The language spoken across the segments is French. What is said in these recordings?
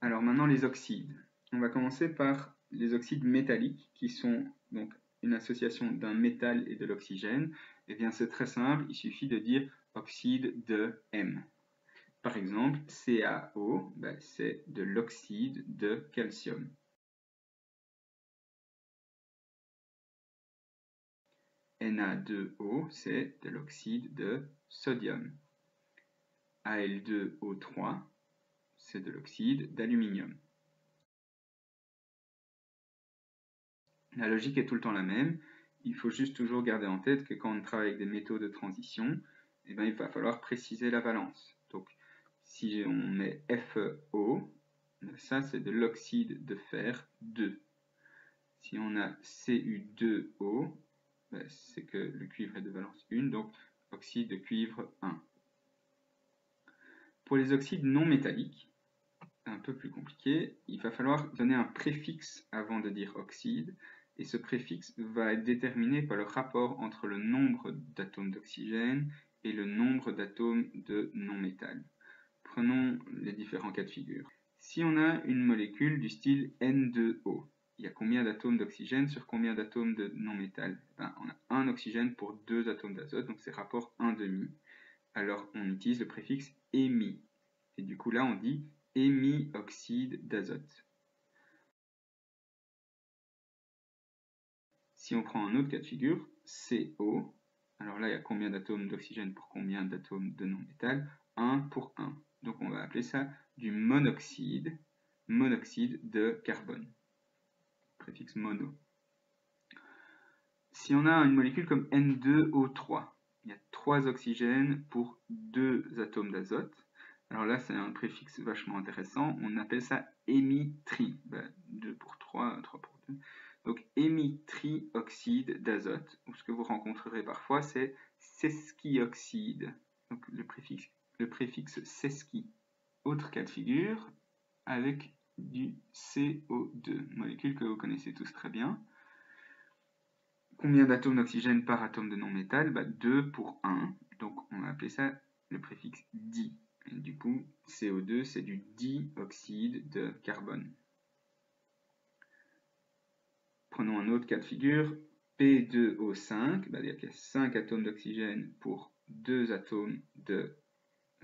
Alors maintenant les oxydes. On va commencer par les oxydes métalliques qui sont donc une association d'un métal et de l'oxygène. Eh bien c'est très simple, il suffit de dire oxyde de M. Par exemple, CaO, ben, c'est de l'oxyde de calcium. Na2O, c'est de l'oxyde de sodium. Al2O3, c'est de l'oxyde d'aluminium. La logique est tout le temps la même. Il faut juste toujours garder en tête que quand on travaille avec des métaux de transition, eh ben, il va falloir préciser la valence. Donc, si on met FeO, ça c'est de l'oxyde de fer 2. Si on a Cu2O, ben, c'est que le cuivre est de valence 1, donc oxyde de cuivre 1. Pour les oxydes non métalliques, un peu plus compliqué, il va falloir donner un préfixe avant de dire oxyde, et ce préfixe va être déterminé par le rapport entre le nombre d'atomes d'oxygène et le nombre d'atomes de non-métal. Prenons les différents cas de figure. Si on a une molécule du style N2O, il y a combien d'atomes d'oxygène sur combien d'atomes de non-métal ben, On a un oxygène pour deux atomes d'azote, donc c'est rapport 1,5. Alors on utilise le préfixe émis. Et du coup là on dit émioxyde d'azote. Si on prend un autre cas de figure, CO, alors là il y a combien d'atomes d'oxygène pour combien d'atomes de non-métal? 1 pour 1. Donc on va appeler ça du monoxyde, monoxyde de carbone. Préfixe mono. Si on a une molécule comme N2O3, il y a 3 oxygènes pour 2 atomes d'azote. Alors là, c'est un préfixe vachement intéressant. On appelle ça émitri. 2 pour 3, 3 pour 2. Donc émitrioxyde d'azote. Ce que vous rencontrerez parfois, c'est sesquioxyde. Donc le préfixe, le sesqui. Autre cas de figure, avec du CO2, molécule que vous connaissez tous très bien. Combien d'atomes d'oxygène par atome de non-métal? 2 bah, pour 1. Donc on va appeler ça le préfixe di. Du coup, CO2, c'est du dioxyde de carbone. Prenons un autre cas de figure. P2O5, bah, il y a 5 atomes d'oxygène pour 2 atomes de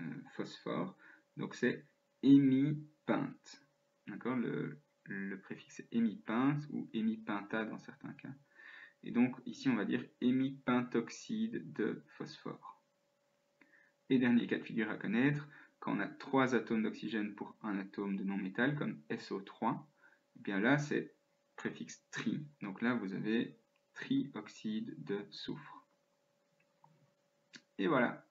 euh, phosphore. Donc c'est hémipinte. D'accord? Le, préfixe est hémipinte ou hémipenta dans certains cas. Et donc ici on va dire hémipentoxyde de phosphore. Et dernier cas de figure à connaître, quand on a 3 atomes d'oxygène pour un atome de non-métal, comme SO3, eh bien là c'est préfixe tri. Donc là vous avez trioxyde de soufre. Et voilà.